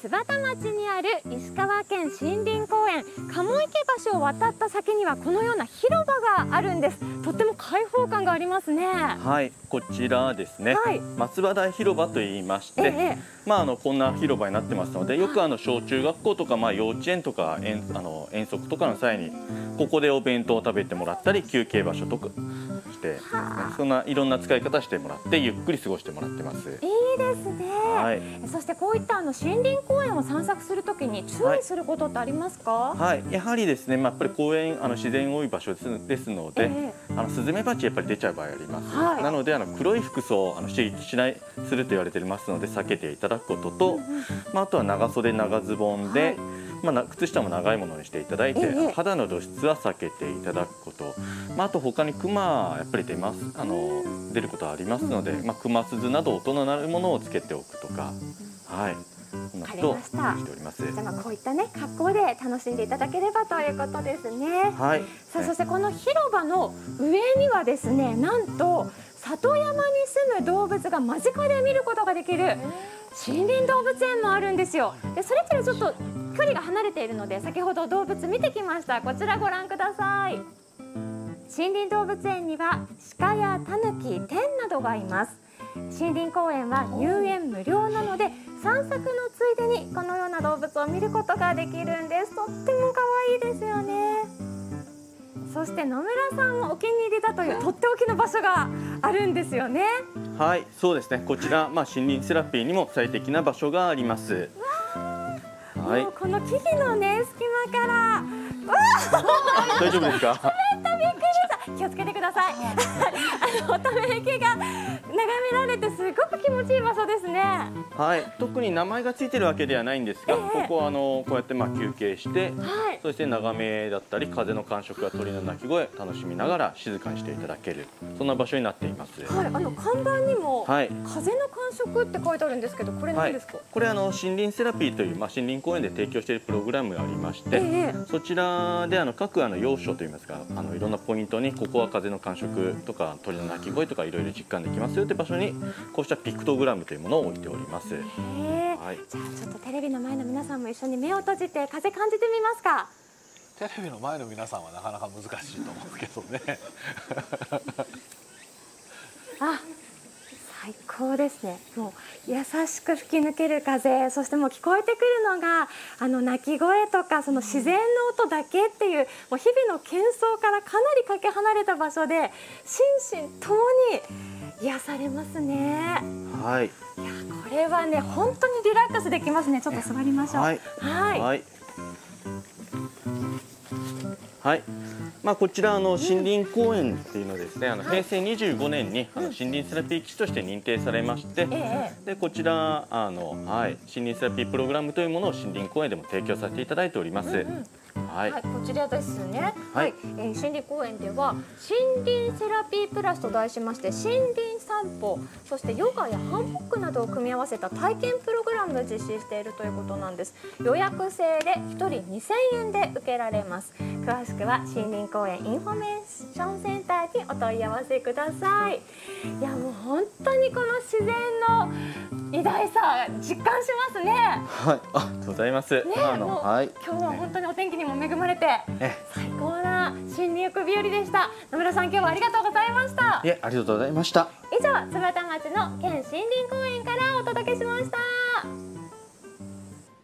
津幡町にある石川県森林公園。鴨池橋を渡った先にはこのような広場があるんです。とっても開放感がありますね。はいこちらですね、はい、松葉台広場と言いまして、ええ、まああのこんな広場になってますのでよくあの小中学校とかまあ幼稚園とか遠あの遠足とかの際にここでお弁当を食べてもらったり休憩場所とかして、そんないろんな使い方してもらってゆっくり過ごしてもらってます。いいですね。はい、そしてこういったあの森林公園を散策するときに注意することってありますか？はい、はい、やはりですね、まあ、やっぱり公園あの自然多い場所ですですので、えー、あのスズメバチやっぱり出ちゃう場合あります。はい、なのであの黒い服装あの刺激しないすると言われてますので避けていただくことと、まああとは長袖長ズボンで。はいまあ、靴下も長いものにしていただいて、ええ、肌の露出は避けていただくこと、まあ、あと他にクマやっぱり出ますあの出ることはありますので、まあ、クマ鈴など音の鳴るものをつけておくとか、はい、ります。じゃあこういったね格好で楽しんでいただければということですね。はい。さあそしてこの広場の上にはですねなんと里山に住む動物が間近で見ることができる森林動物園もあるんですよ。でそれぞれちょっと距離が離れているので先ほど動物見てきました。こちらご覧ください。森林動物園には鹿やタヌキ、テンなどがいます。森林公園は入園無料なので散策のついでにこのような動物を見ることができるんです。とっても可愛いですよね。そして野村さんもお気に入りだというとっておきの場所があるんですよね。はいそうですね。こちらまあ森林セラピーにも最適な場所がありますはい、この木々のね隙間から。大丈夫ですか？気をつけてください。あの乙女池が眺められてすごく気持ちいい場所ですね。はい。特に名前がついてるわけではないんですが、えー、ここはあのこうやってまあ休憩して、はい、そして眺めだったり風の感触や鳥の鳴き声楽しみながら静かにしていただける。そんな場所になっています。はい。あの看板にも、はい、風の感触って書いてあるんですけどこれ何ですか、はい、これあの森林セラピーというまあ森林公園で提供しているプログラムがありまして、えー、そちらであの各あの要所といいますかあのいろんなポイントにここは風の感触とか鳥の鳴き声とかいろいろ実感できますよという場所にこうしたピクトグラムというものを置いております。はい、じゃあちょっとテレビの前の皆さんも一緒に目を閉じて風感じてみますか？テレビの前の皆さんはなかなか難しいと思うけどね。あ、ですね。もう優しく吹き抜ける風、そしてもう聞こえてくるのがあの鳴き声とかその自然の音だけっていうもう日々の喧騒からかなりかけ離れた場所で心身ともに。癒されますね。はい。いやこれはね本当にリラックスできますね。ちょっと座りましょう。はい。はい。はい。はいまあ、こちらあの森林公園っていうのですね、あの平成25年にあの森林セラピー基地として認定されまして、でこちらあの、はい、森林セラピープログラムというものを森林公園でも提供させていただいております。はい、はい、こちらですね。はい、はい、えー、森林公園では森林セラピープラスと題しまして森林散歩、そしてヨガやハンモックなどを組み合わせた体験プログラムを実施しているということなんです。予約制で1人2000円で受けられます。詳しくは森林公園インフォメーションセンターにお問い合わせください。いやもう本当にこの自然の偉大さ実感しますね。はい、ありがとうございます。ね、あのはい、今日は本当にお天気にも恵まれて最高な新入浴日和でした。野村さん今日はありがとうございました。いえ、ありがとうございました。以上、津幡町の県森林公園からお届けしました。